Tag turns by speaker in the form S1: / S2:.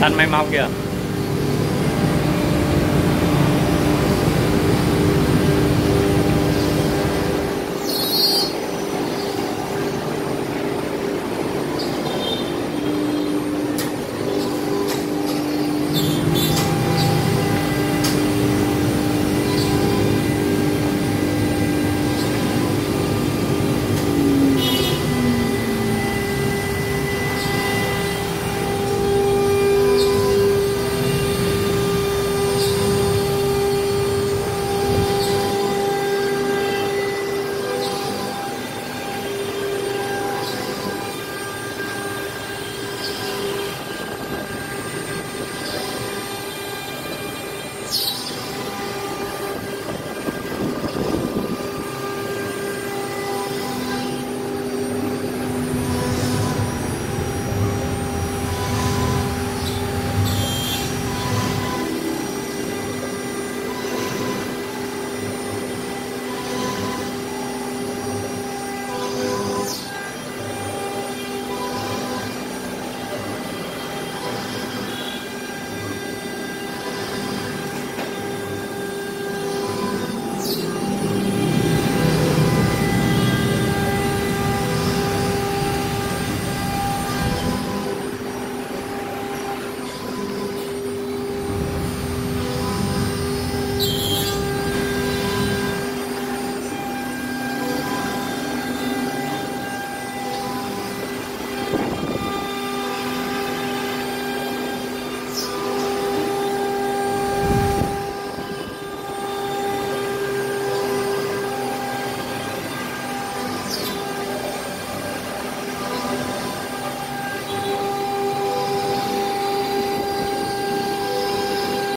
S1: Thanh may Mau kìa.